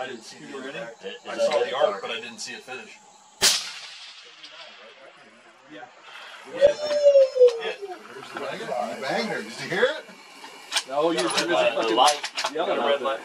I didn't see You were I saw the art, arc, but I didn't see it finish. Yeah. Banger. Did you hear it? No, you're The busy light- the fucking light yelling Got a red light.